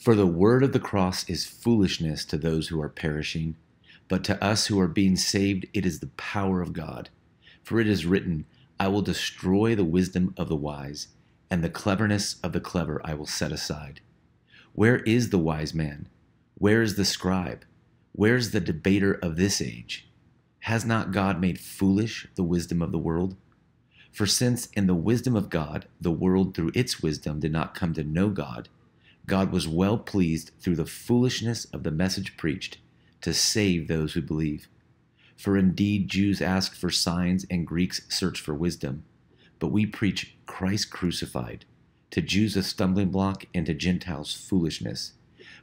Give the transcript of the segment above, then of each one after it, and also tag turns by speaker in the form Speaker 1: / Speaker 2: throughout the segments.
Speaker 1: For the word of the cross is foolishness to those who are perishing, but to us who are being saved, it is the power of God. For it is written, I will destroy the wisdom of the wise, and the cleverness of the clever I will set aside. Where is the wise man? Where is the scribe? Where is the debater of this age? Has not God made foolish the wisdom of the world? For since in the wisdom of God, the world through its wisdom did not come to know God, God was well pleased through the foolishness of the message preached to save those who believe. For indeed, Jews ask for signs and Greeks search for wisdom, but we preach Christ crucified, to Jews a stumbling block and to Gentiles foolishness,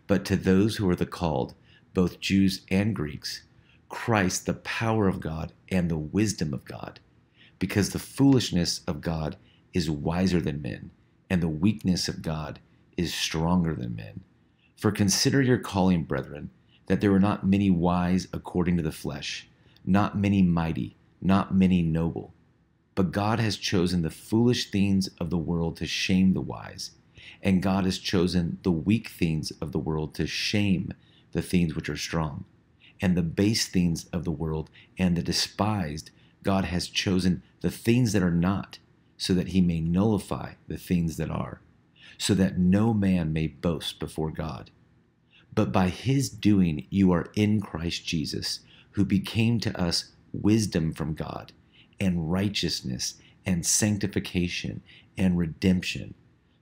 Speaker 1: but to those who are the called, both Jews and Greeks, Christ the power of God and the wisdom of God, because the foolishness of God is wiser than men, and the weakness of God is stronger than men. For consider your calling, brethren, that there were not many wise according to the flesh, not many mighty, not many noble. But God has chosen the foolish things of the world to shame the wise, and God has chosen the weak things of the world to shame the things which are strong. And the base things of the world and the despised, God has chosen the things that are not, so that he may nullify the things that are so that no man may boast before God. But by his doing you are in Christ Jesus, who became to us wisdom from God, and righteousness, and sanctification, and redemption,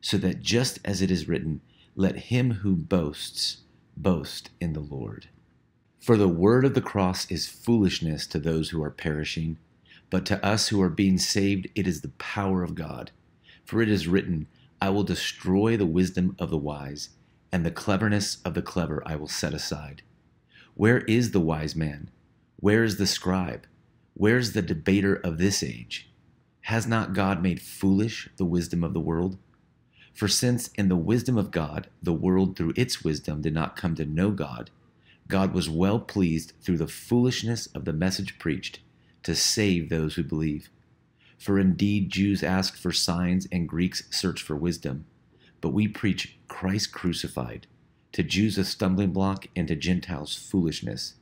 Speaker 1: so that just as it is written, let him who boasts boast in the Lord. For the word of the cross is foolishness to those who are perishing, but to us who are being saved it is the power of God. For it is written, I will destroy the wisdom of the wise, and the cleverness of the clever I will set aside. Where is the wise man? Where is the scribe? Where is the debater of this age? Has not God made foolish the wisdom of the world? For since in the wisdom of God, the world through its wisdom did not come to know God, God was well pleased through the foolishness of the message preached to save those who believe. For indeed, Jews ask for signs and Greeks search for wisdom. But we preach Christ crucified, to Jews a stumbling block and to Gentiles foolishness.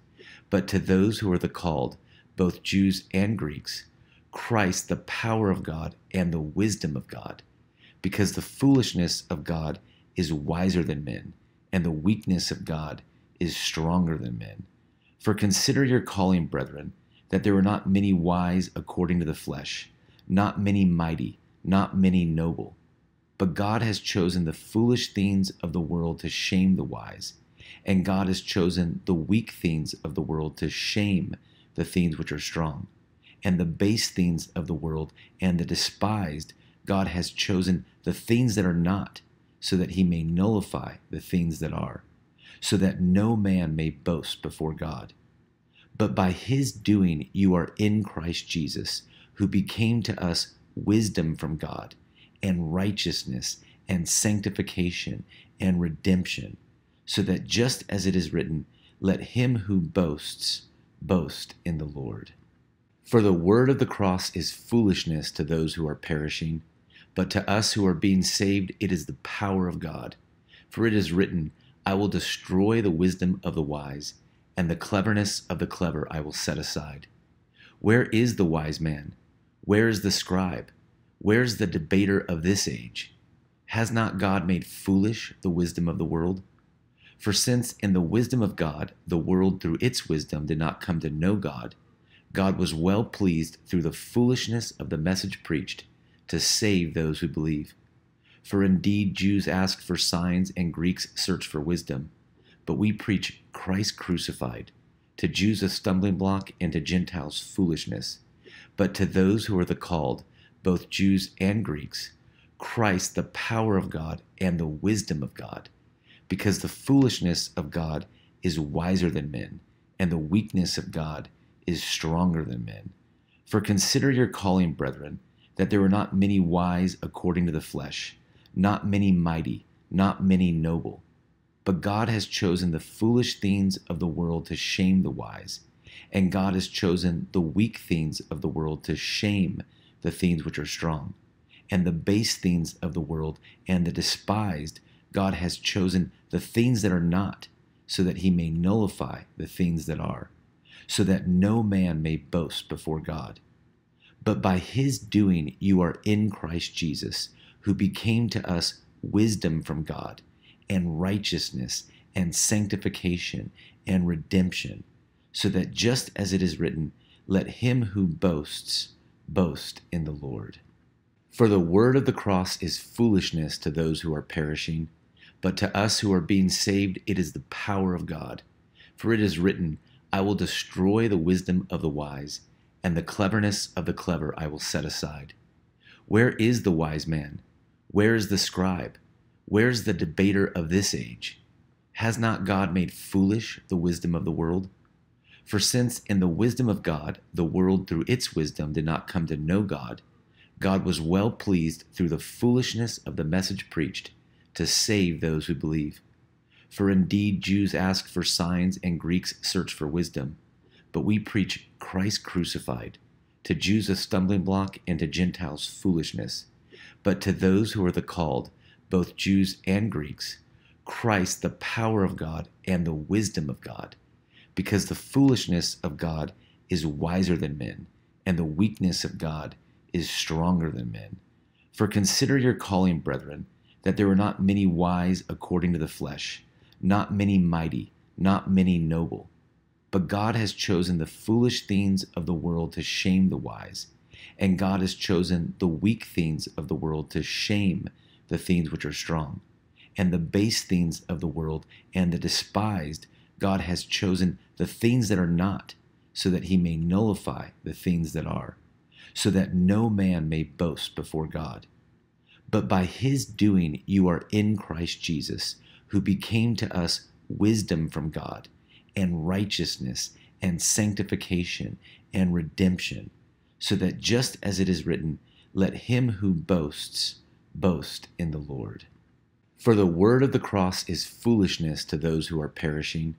Speaker 1: But to those who are the called, both Jews and Greeks, Christ the power of God and the wisdom of God. Because the foolishness of God is wiser than men, and the weakness of God is stronger than men. For consider your calling, brethren, that there were not many wise according to the flesh not many mighty, not many noble. But God has chosen the foolish things of the world to shame the wise, and God has chosen the weak things of the world to shame the things which are strong. And the base things of the world and the despised, God has chosen the things that are not, so that he may nullify the things that are, so that no man may boast before God. But by his doing you are in Christ Jesus who became to us wisdom from God, and righteousness, and sanctification, and redemption, so that just as it is written, let him who boasts boast in the Lord. For the word of the cross is foolishness to those who are perishing, but to us who are being saved it is the power of God. For it is written, I will destroy the wisdom of the wise, and the cleverness of the clever I will set aside. Where is the wise man? Where is the scribe? Where is the debater of this age? Has not God made foolish the wisdom of the world? For since in the wisdom of God, the world through its wisdom did not come to know God, God was well pleased through the foolishness of the message preached to save those who believe. For indeed, Jews ask for signs and Greeks search for wisdom, but we preach Christ crucified, to Jews a stumbling block and to Gentiles foolishness but to those who are the called, both Jews and Greeks, Christ the power of God and the wisdom of God, because the foolishness of God is wiser than men, and the weakness of God is stronger than men. For consider your calling, brethren, that there were not many wise according to the flesh, not many mighty, not many noble. But God has chosen the foolish things of the world to shame the wise and God has chosen the weak things of the world to shame the things which are strong. And the base things of the world and the despised, God has chosen the things that are not, so that he may nullify the things that are, so that no man may boast before God. But by his doing you are in Christ Jesus, who became to us wisdom from God, and righteousness, and sanctification, and redemption, so that just as it is written, let him who boasts boast in the Lord. For the word of the cross is foolishness to those who are perishing, but to us who are being saved, it is the power of God. For it is written, I will destroy the wisdom of the wise and the cleverness of the clever I will set aside. Where is the wise man? Where is the scribe? Where is the debater of this age? Has not God made foolish the wisdom of the world? For since in the wisdom of God, the world through its wisdom did not come to know God, God was well pleased through the foolishness of the message preached to save those who believe. For indeed, Jews ask for signs and Greeks search for wisdom but we preach Christ crucified, to Jews a stumbling block and to Gentiles foolishness. But to those who are the called, both Jews and Greeks, Christ the power of God and the wisdom of God, because the foolishness of God is wiser than men, and the weakness of God is stronger than men. For consider your calling, brethren, that there were not many wise according to the flesh, not many mighty, not many noble but God has chosen the foolish things of the world to shame the wise, and God has chosen the weak things of the world to shame the things which are strong. And the base things of the world and the despised, God has chosen the things that are not, so that he may nullify the things that are, so that no man may boast before God. But by his doing you are in Christ Jesus, who became to us wisdom from God and righteousness and sanctification and redemption, so that just as it is written, let him who boasts boast in the Lord. For the word of the cross is foolishness to those who are perishing,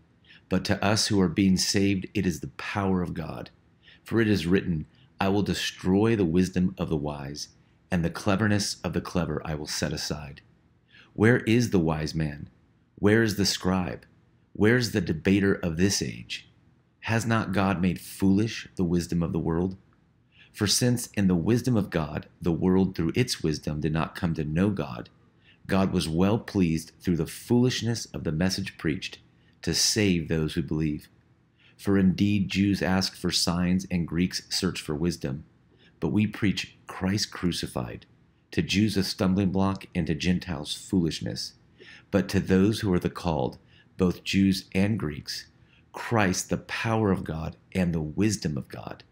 Speaker 1: but to us who are being saved, it is the power of God. For it is written, I will destroy the wisdom of the wise, and the cleverness of the clever I will set aside. Where is the wise man? Where is the scribe? Where's the debater of this age? Has not God made foolish the wisdom of the world? For since in the wisdom of God, the world through its wisdom did not come to know God, God was well pleased through the foolishness of the message preached to save those who believe. For indeed, Jews ask for signs and Greeks search for wisdom, but we preach Christ crucified, to Jews a stumbling block and to Gentiles foolishness, but to those who are the called, both Jews and Greeks, Christ, the power of God and the wisdom of God,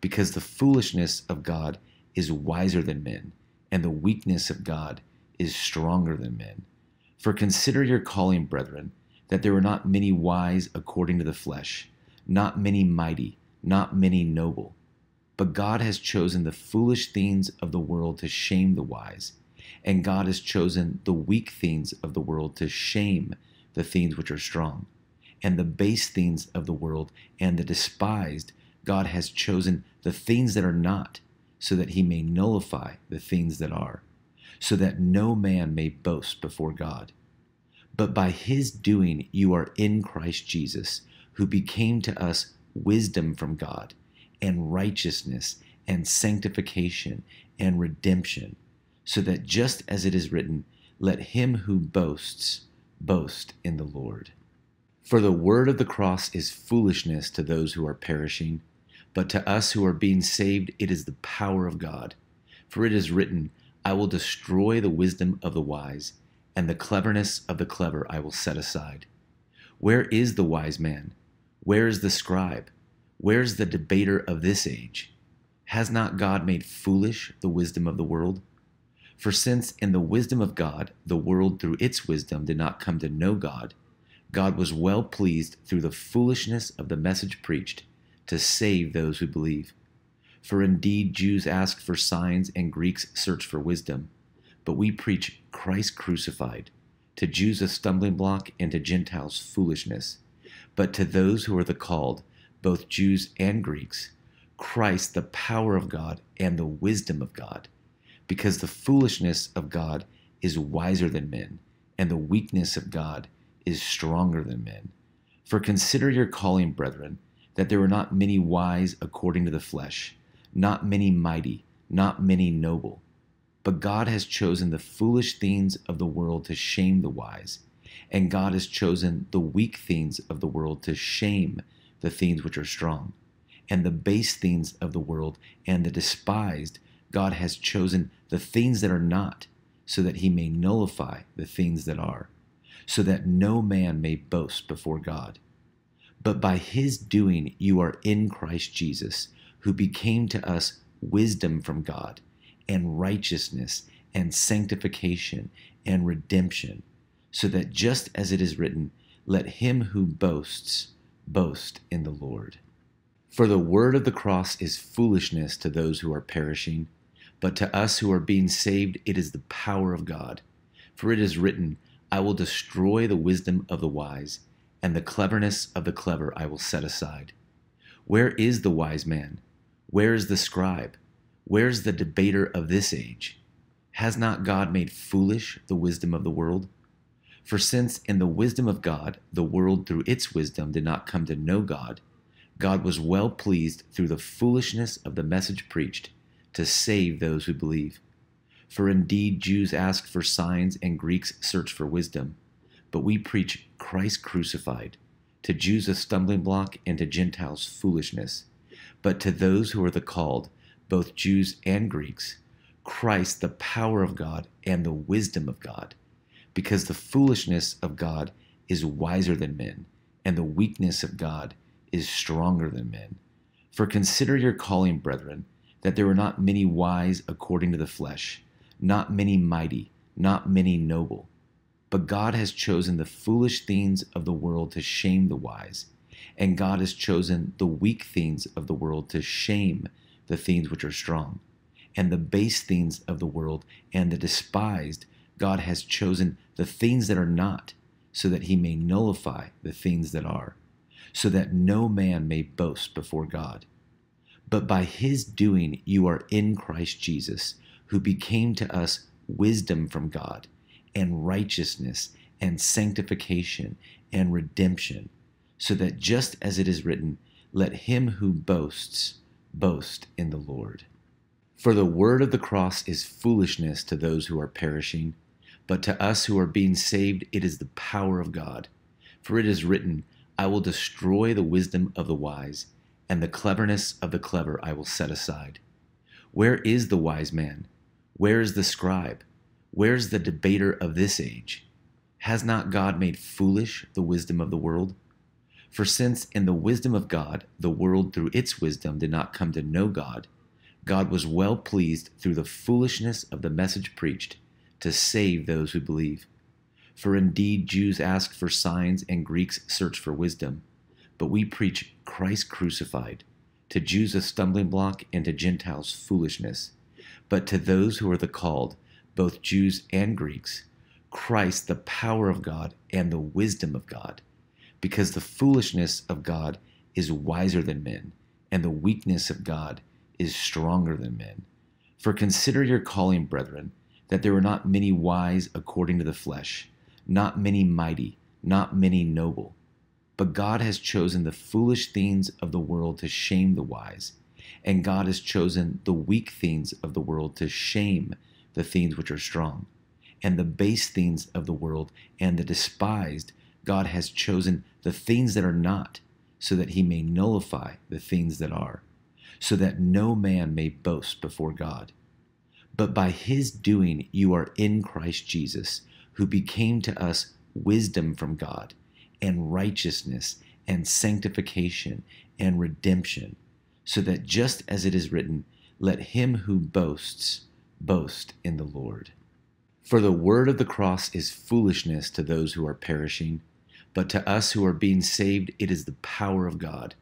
Speaker 1: because the foolishness of God is wiser than men, and the weakness of God is stronger than men. For consider your calling, brethren, that there were not many wise according to the flesh, not many mighty, not many noble. But God has chosen the foolish things of the world to shame the wise, and God has chosen the weak things of the world to shame the things which are strong, and the base things of the world and the despised, God has chosen the things that are not, so that he may nullify the things that are, so that no man may boast before God. But by his doing you are in Christ Jesus, who became to us wisdom from God, and righteousness, and sanctification, and redemption, so that just as it is written, let him who boasts boast in the Lord. For the word of the cross is foolishness to those who are perishing, but to us who are being saved, it is the power of God. For it is written, I will destroy the wisdom of the wise, and the cleverness of the clever I will set aside. Where is the wise man? Where is the scribe? Where is the debater of this age? Has not God made foolish the wisdom of the world? For since in the wisdom of God, the world through its wisdom did not come to know God, God was well pleased through the foolishness of the message preached to save those who believe. For indeed, Jews ask for signs and Greeks search for wisdom, but we preach Christ crucified, to Jews a stumbling block and to Gentiles foolishness. But to those who are the called, both Jews and Greeks, Christ the power of God and the wisdom of God because the foolishness of God is wiser than men, and the weakness of God is stronger than men. For consider your calling, brethren, that there were not many wise according to the flesh, not many mighty, not many noble. But God has chosen the foolish things of the world to shame the wise, and God has chosen the weak things of the world to shame the things which are strong, and the base things of the world and the despised God has chosen the things that are not, so that he may nullify the things that are, so that no man may boast before God. But by his doing you are in Christ Jesus, who became to us wisdom from God, and righteousness, and sanctification, and redemption, so that just as it is written, let him who boasts boast in the Lord. For the word of the cross is foolishness to those who are perishing, but to us who are being saved, it is the power of God. For it is written, I will destroy the wisdom of the wise and the cleverness of the clever I will set aside. Where is the wise man? Where is the scribe? Where is the debater of this age? Has not God made foolish the wisdom of the world? For since in the wisdom of God the world through its wisdom did not come to know God, God was well pleased through the foolishness of the message preached to save those who believe. For indeed Jews ask for signs and Greeks search for wisdom but we preach Christ crucified, to Jews a stumbling block and to Gentiles foolishness. But to those who are the called, both Jews and Greeks, Christ the power of God and the wisdom of God, because the foolishness of God is wiser than men, and the weakness of God is stronger than men. For consider your calling, brethren, that there were not many wise according to the flesh, not many mighty, not many noble but God has chosen the foolish things of the world to shame the wise, and God has chosen the weak things of the world to shame the things which are strong. And the base things of the world and the despised, God has chosen the things that are not, so that he may nullify the things that are, so that no man may boast before God. But by his doing you are in Christ Jesus, who became to us wisdom from God and righteousness and sanctification and redemption, so that just as it is written, let him who boasts boast in the Lord. For the word of the cross is foolishness to those who are perishing, but to us who are being saved, it is the power of God. For it is written, I will destroy the wisdom of the wise, and the cleverness of the clever I will set aside. Where is the wise man? Where is the scribe? Where's the debater of this age? Has not God made foolish the wisdom of the world? For since in the wisdom of God the world through its wisdom did not come to know God, God was well pleased through the foolishness of the message preached to save those who believe. For indeed Jews ask for signs and Greeks search for wisdom, but we preach Christ crucified, to Jews a stumbling block and to Gentiles foolishness, but to those who are the called, both Jews and Greeks, Christ, the power of God and the wisdom of God, because the foolishness of God is wiser than men, and the weakness of God is stronger than men. For consider your calling, brethren, that there were not many wise according to the flesh, not many mighty, not many noble. But God has chosen the foolish things of the world to shame the wise, and God has chosen the weak things of the world to shame the things which are strong, and the base things of the world and the despised, God has chosen the things that are not, so that he may nullify the things that are, so that no man may boast before God. But by his doing you are in Christ Jesus, who became to us wisdom from God, and righteousness, and sanctification, and redemption, so that just as it is written, let him who boasts boast in the Lord. For the word of the cross is foolishness to those who are perishing, but to us who are being saved, it is the power of God.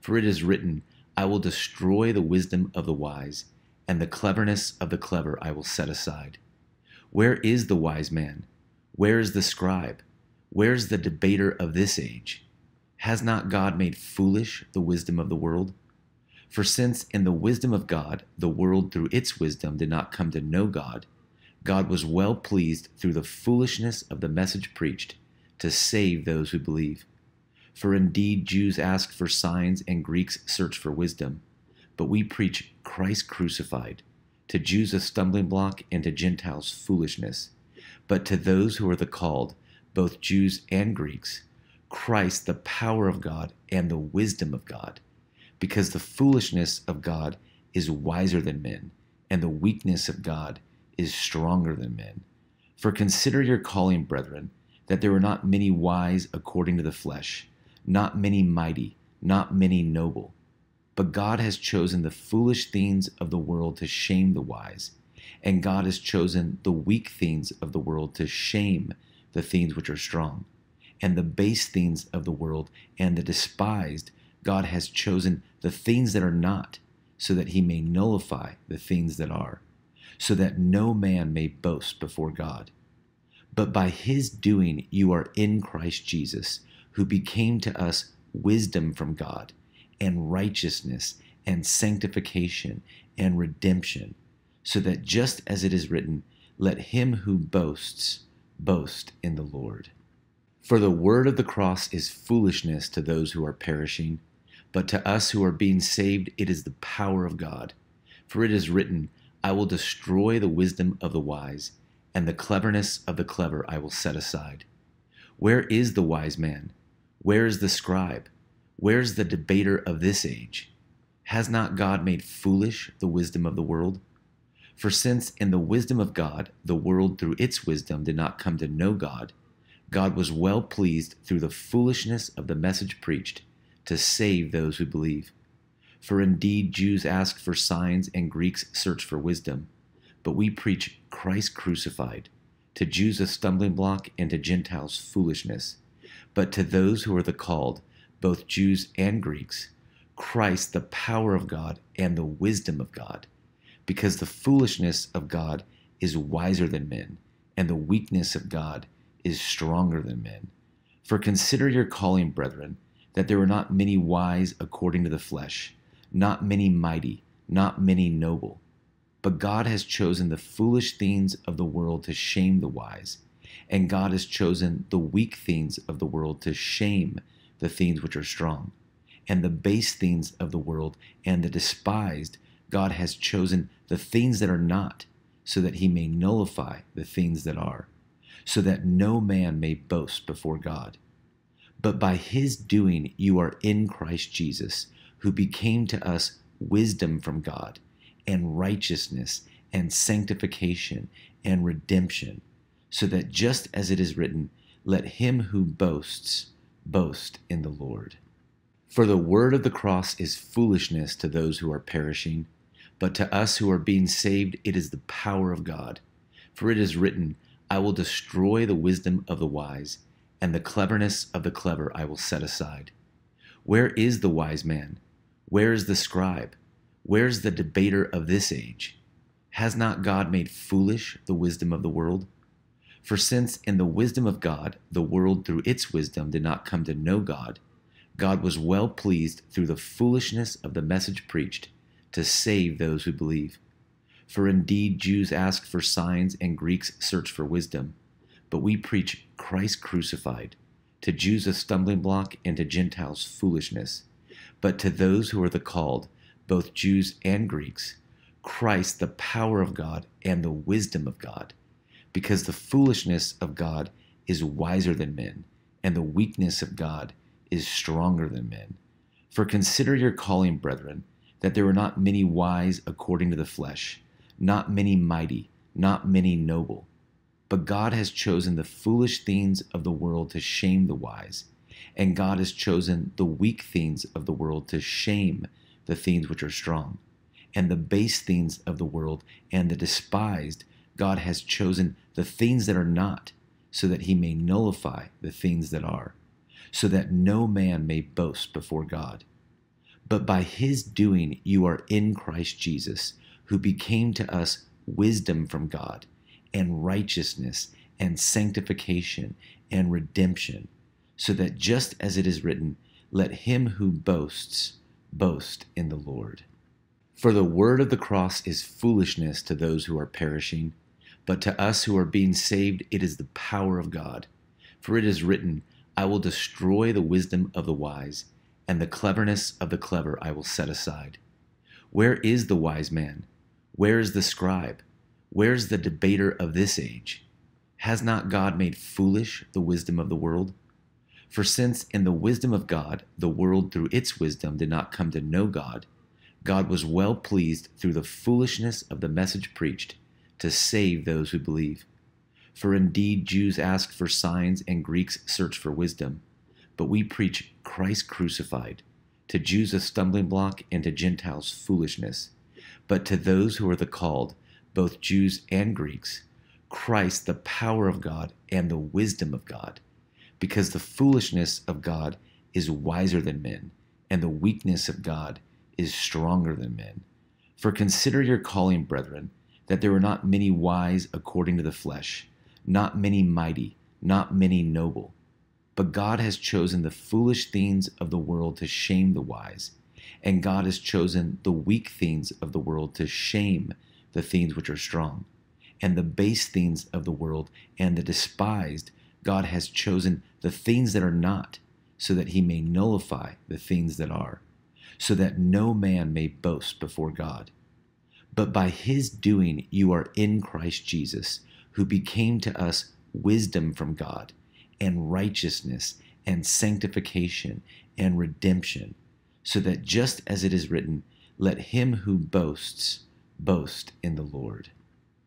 Speaker 1: For it is written, I will destroy the wisdom of the wise, and the cleverness of the clever I will set aside. Where is the wise man? Where is the scribe? Where is the debater of this age? Has not God made foolish the wisdom of the world? For since in the wisdom of God the world through its wisdom did not come to know God, God was well pleased through the foolishness of the message preached to save those who believe. For indeed, Jews ask for signs and Greeks search for wisdom, but we preach Christ crucified, to Jews a stumbling block and to Gentiles foolishness, but to those who are the called, both Jews and Greeks, Christ the power of God and the wisdom of God, because the foolishness of God is wiser than men, and the weakness of God is stronger than men. For consider your calling, brethren, that there were not many wise according to the flesh, not many mighty, not many noble. But God has chosen the foolish things of the world to shame the wise, and God has chosen the weak things of the world to shame the things which are strong. And the base things of the world and the despised, God has chosen the things that are not, so that he may nullify the things that are so that no man may boast before God. But by his doing you are in Christ Jesus, who became to us wisdom from God, and righteousness, and sanctification, and redemption, so that just as it is written, let him who boasts boast in the Lord. For the word of the cross is foolishness to those who are perishing, but to us who are being saved it is the power of God. For it is written, I will destroy the wisdom of the wise, and the cleverness of the clever I will set aside. Where is the wise man? Where is the scribe? Where is the debater of this age? Has not God made foolish the wisdom of the world? For since in the wisdom of God the world through its wisdom did not come to know God, God was well pleased through the foolishness of the message preached to save those who believe. For indeed, Jews ask for signs and Greeks search for wisdom. But we preach Christ crucified, to Jews a stumbling block and to Gentiles foolishness. But to those who are the called, both Jews and Greeks, Christ the power of God and the wisdom of God. Because the foolishness of God is wiser than men, and the weakness of God is stronger than men. For consider your calling, brethren, that there were not many wise according to the flesh not many mighty, not many noble. But God has chosen the foolish things of the world to shame the wise, and God has chosen the weak things of the world to shame the things which are strong. And the base things of the world and the despised, God has chosen the things that are not, so that he may nullify the things that are, so that no man may boast before God. But by his doing you are in Christ Jesus who became to us wisdom from God, and righteousness, and sanctification, and redemption, so that just as it is written, let him who boasts boast in the Lord. For the word of the cross is foolishness to those who are perishing, but to us who are being saved it is the power of God. For it is written, I will destroy the wisdom of the wise, and the cleverness of the clever I will set aside. Where is the wise man? Where is the scribe? Where is the debater of this age? Has not God made foolish the wisdom of the world? For since in the wisdom of God the world through its wisdom did not come to know God, God was well pleased through the foolishness of the message preached to save those who believe. For indeed Jews ask for signs and Greeks search for wisdom, but we preach Christ crucified, to Jews a stumbling block and to Gentiles foolishness but to those who are the called, both Jews and Greeks, Christ, the power of God and the wisdom of God, because the foolishness of God is wiser than men, and the weakness of God is stronger than men. For consider your calling, brethren, that there were not many wise according to the flesh, not many mighty, not many noble. But God has chosen the foolish things of the world to shame the wise and God has chosen the weak things of the world to shame the things which are strong. And the base things of the world and the despised, God has chosen the things that are not, so that he may nullify the things that are, so that no man may boast before God. But by his doing you are in Christ Jesus, who became to us wisdom from God, and righteousness, and sanctification, and redemption so that just as it is written, let him who boasts boast in the Lord. For the word of the cross is foolishness to those who are perishing, But to us who are being saved, it is the power of God. For it is written, I will destroy the wisdom of the wise, and the cleverness of the clever I will set aside. Where is the wise man? Where is the scribe? Where is the debater of this age? Has not God made foolish the wisdom of the world? For since in the wisdom of God, the world through its wisdom did not come to know God, God was well pleased through the foolishness of the message preached to save those who believe. For indeed, Jews ask for signs and Greeks search for wisdom. But we preach Christ crucified, to Jews a stumbling block and to Gentiles foolishness. But to those who are the called, both Jews and Greeks, Christ the power of God and the wisdom of God. Because the foolishness of God is wiser than men, and the weakness of God is stronger than men. For consider your calling, brethren that there were not many wise according to the flesh, not many mighty, not many noble. But God has chosen the foolish things of the world to shame the wise, and God has chosen the weak things of the world to shame the things which are strong. And the base things of the world and the despised, God has chosen the things that are not, so that he may nullify the things that are, so that no man may boast before God. But by his doing, you are in Christ Jesus, who became to us wisdom from God, and righteousness, and sanctification, and redemption, so that just as it is written, let him who boasts boast in the Lord.